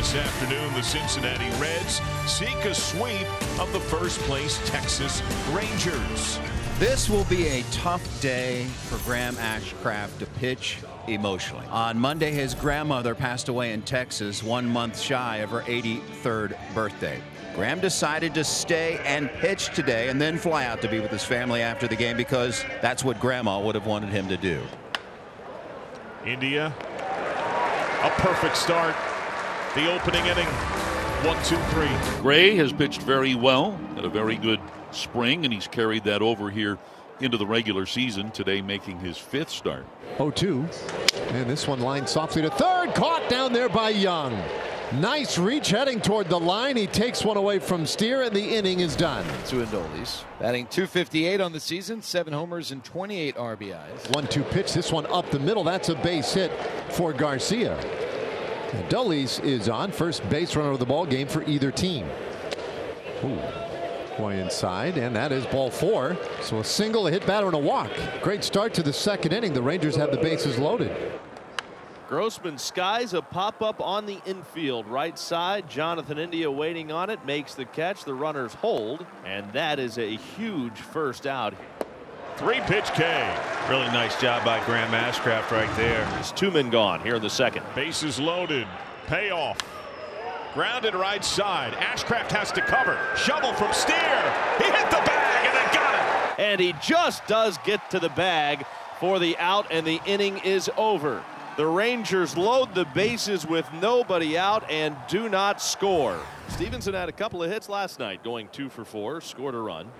this afternoon, the Cincinnati Reds seek a sweep of the first place Texas Rangers. This will be a tough day for Graham Ashcraft to pitch emotionally. On Monday, his grandmother passed away in Texas, one month shy of her 83rd birthday. Graham decided to stay and pitch today and then fly out to be with his family after the game because that's what grandma would have wanted him to do. India, a perfect start. The opening inning, one, two, three. Gray has pitched very well, had a very good spring, and he's carried that over here into the regular season today making his fifth start. 0-2 and this one lined softly to third caught down there by Jung. Nice reach heading toward the line. He takes one away from Steer and the inning is done. To Adolis. Batting 258 on the season, seven homers and 28 RBIs. One two pitch. This one up the middle. That's a base hit for Garcia. Adolis is on first base runner of the ball game for either team. Ooh. Inside, and that is ball four. So a single, a hit batter, and a walk. Great start to the second inning. The Rangers have the bases loaded. Grossman skies a pop up on the infield right side. Jonathan India waiting on it makes the catch. The runners hold, and that is a huge first out. Three pitch K. Really nice job by Graham Ashcraft right there. There's two men gone here in the second. Bases loaded. Payoff. Grounded right side. Ashcraft has to cover. Shovel from Steer. He hit the bag and then got it. And he just does get to the bag for the out, and the inning is over. The Rangers load the bases with nobody out and do not score. Stephenson had a couple of hits last night, going two for four, scored a run.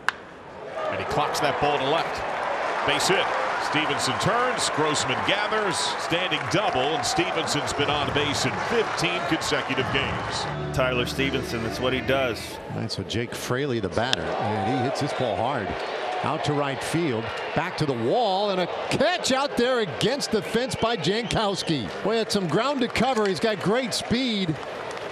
And he clocks that ball to left. Base hit. Stephenson turns, Grossman gathers, standing double, and Stephenson's been on base in 15 consecutive games. Tyler Stephenson, that's what he does. Right, so Jake Fraley, the batter, and he hits this ball hard. Out to right field, back to the wall, and a catch out there against the fence by Jankowski. Boy, had some ground to cover. He's got great speed,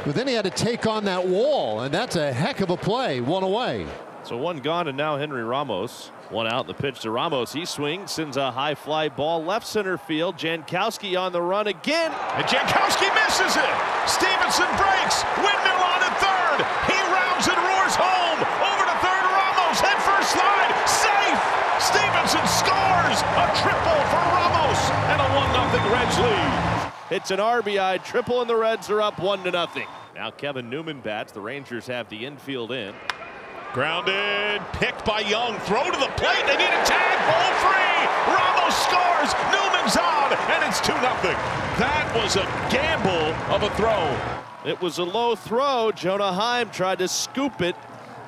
but then he had to take on that wall, and that's a heck of a play. One away. So one gone, and now Henry Ramos. One out the pitch to Ramos. He swings, sends a high fly ball left center field. Jankowski on the run again. And Jankowski misses it. Stephenson breaks. Windmill on at third. He rounds and roars home. Over to third. Ramos head first slide. Safe. Stephenson scores. A triple for Ramos. And a 1 0 Reds lead. It's an RBI triple, and the Reds are up 1 to nothing. Now Kevin Newman bats. The Rangers have the infield in. Grounded, picked by Jung. Throw to the plate. They need a tag. Ball free. Ramos scores. Newman's on, and it's 2 0. That was a gamble of a throw. It was a low throw. Jonah Heim tried to scoop it,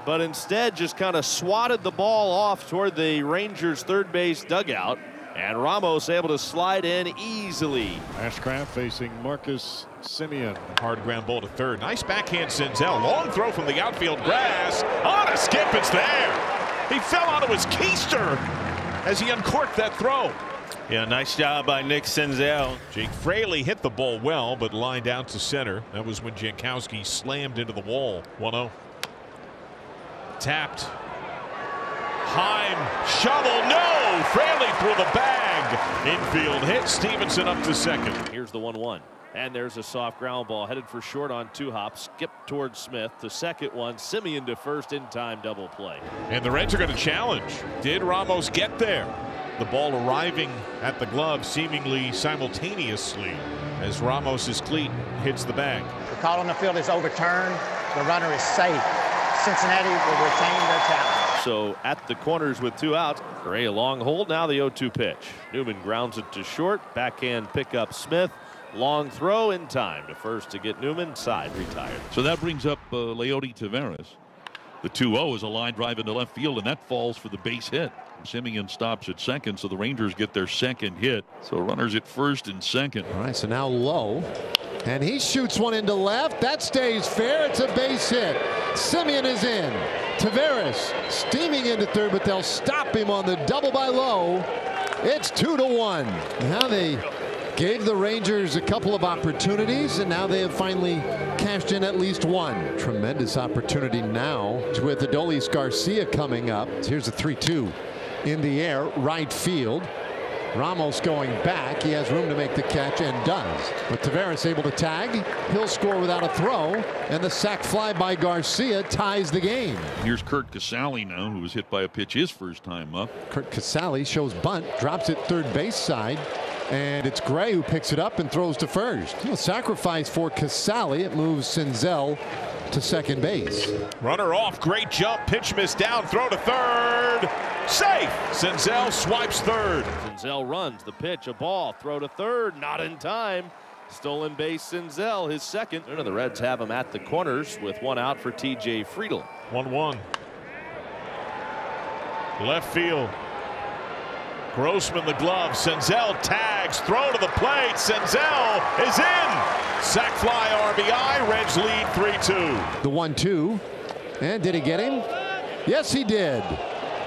but instead just kind of swatted the ball off toward the Rangers' third base dugout. And Ramos able to slide in easily. Ashcraft facing Marcus Semien. Hard ground ball to third. Nice backhand Senzel. Long throw from the outfield grass. On a skip, it's there. He fell out of his keister as he uncorked that throw. Yeah, nice job by Nick Senzel. Jake Fraley hit the ball well, but lined out to center. That was when Jankowski slammed into the wall. 1 0. Tapped. Heim, shovel, no! Fraley through the bag. Infield hit. Stephenson up to second. Here's the 1 1. And there's a soft ground ball headed for short on two hops. Skip towards Smith. The second one, Semien to first in time double play. And the Reds are going to challenge. Did Ramos get there? The ball arriving at the glove seemingly simultaneously as Ramos's cleat hits the bag. The call on the field is overturned. The runner is safe. Cincinnati will retain their challenge. So at the corners with two outs. Gray a long hold. Now the 0-2 pitch. Newman grounds it to short. Backhand pickup Smith. Long throw in time to first to get Newman. Side retired. So that brings up uh, Leody Taveras. The 2-0 is a line drive into left field, and that falls for the base hit. Semien stops at second, so the Rangers get their second hit. So runners at first and second. All right, so now Lowe. And he shoots one into left. That stays fair. It's a base hit. Semien is in. Taveras steaming into third, but they'll stop him on the double by Lowe. It's two to one. Now they gave the Rangers a couple of opportunities, and now they have finally cashed in at least one. Tremendous opportunity now with Adolis Garcia coming up. Here's a 3 2 in the air, right field. Ramos going back. He has room to make the catch and does. But Taveras able to tag. He'll score without a throw. And the sac fly by Garcia ties the game. Here's Curt Casali now, who was hit by a pitch his first time up. Curt Casali shows bunt, drops it third base side. And it's Gray who picks it up and throws to first. A sacrifice for Casali. It moves Senzel to second base. Runner off, great jump, pitch missed down, throw to third. Safe. Senzel swipes third. Senzel runs the pitch, a ball, throw to third, not in time. Stolen base Senzel, his second. And the Reds have him at the corners with one out for TJ Friedl. 1 1. Left field. Grossman the glove. Senzel tags. Throw to the plate. Senzel is in. Sac fly RBI. Reds lead 3 2. The 1 2. And did he get him? Yes, he did.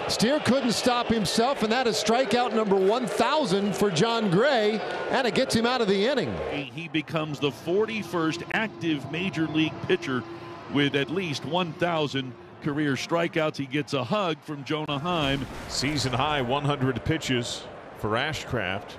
Steer couldn't stop himself, and that is strikeout number 1,000 for Jon Gray, and it gets him out of the inning. He becomes the 41st active major league pitcher with at least 1,000 career strikeouts. He gets a hug from Jonah Heim. Season high 100 pitches for Ashcraft.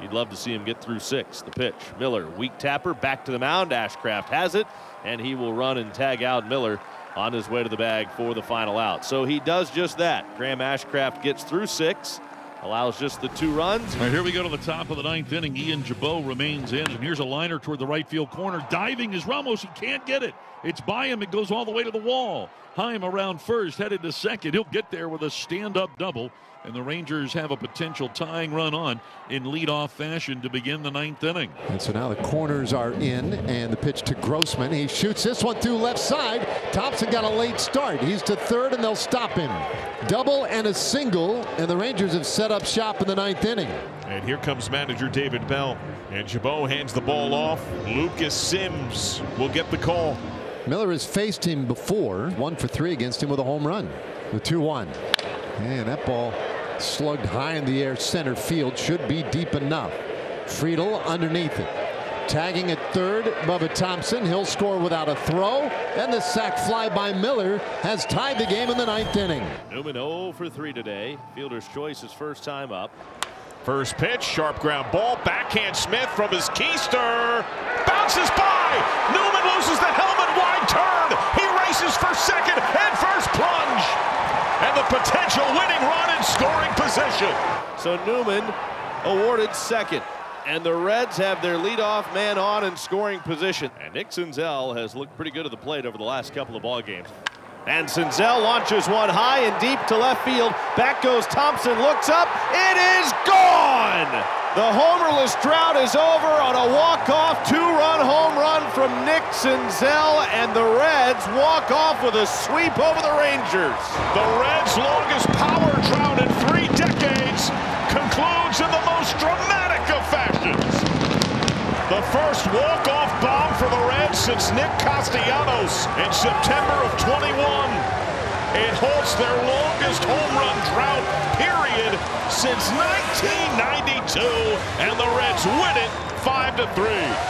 You'd love to see him get through six. The pitch. Miller, weak tapper, back to the mound. Ashcraft has it, and he will run and tag out Miller on his way to the bag for the final out. So he does just that. Graham Ashcraft gets through six, allows just the two runs. All right, here we go to the top of the ninth inning. Ian Gibaut remains in, and here's a liner toward the right field corner. Diving is Ramos. He can't get it. It's by him. It goes all the way to the wall. Heim around first, headed to second. He'll get there with a stand-up double and the Rangers have a potential tying run on in leadoff fashion to begin the ninth inning. And so now the corners are in, and the pitch to Grossman. He shoots this one through left side. Thompson got a late start. He's to third, and they'll stop him. Double and a single, and the Rangers have set up shop in the ninth inning. And here comes manager David Bell. And Gibaut hands the ball off. Lucas Sims will get the call. Miller has faced him before. One for three against him with a home run. The 2 1. And that ball slugged high in the air center field should be deep enough. Friedl underneath it. Tagging at third, Bubba Thompson. He'll score without a throw. And the sac fly by Miller has tied the game in the ninth inning. Newman 0 for 3 today. Fielder's choice his first time up. First pitch, sharp ground ball, backhand Smith from his keister. Bounces by. Newman loses the helmet, wide turn. He races for second and the potential winning run in scoring position. So Newman awarded second. And the Reds have their leadoff man on in scoring position. And Nick Senzel has looked pretty good at the plate over the last couple of ball games. And Senzel launches one high and deep to left field. Back goes Thompson, looks up. It is gone! The homerless drought is over on a walk-off two-run home run from Nick Senzel, and the Reds walk off with a sweep over the Rangers. The Reds' longest power drought in three decades concludes in the most dramatic of fashions. The first walk-off bomb for the Reds since Nick Castellanos in September of 21. It holds their longest home run drought, period, since 1992, and the Reds win it 5 to 3.